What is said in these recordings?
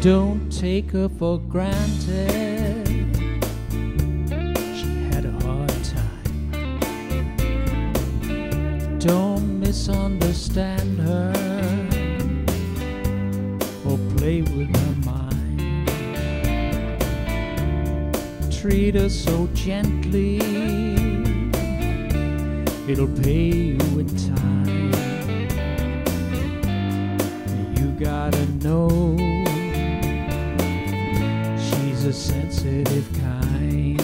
Don't take her for granted. She had a hard time. Don't misunderstand her or play with her mind. Treat her so gently, it'll pay you in time. You gotta know a sensitive kind.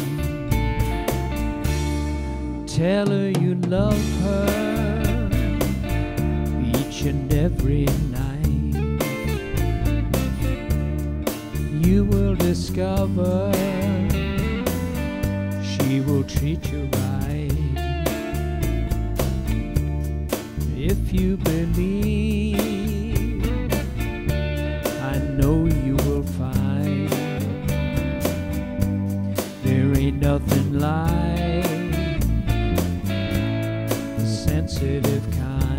Tell her you love her each and every night. You will discover she will treat you right. If you believe, nothing like a sensitive kind.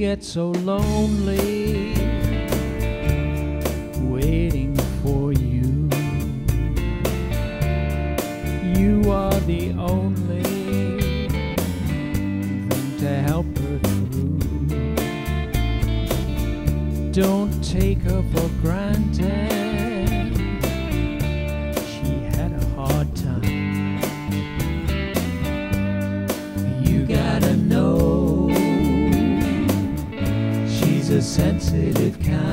Gets so lonely waiting for you. You are the only thing to help her through. Don't take her for granted. A sensitive kind.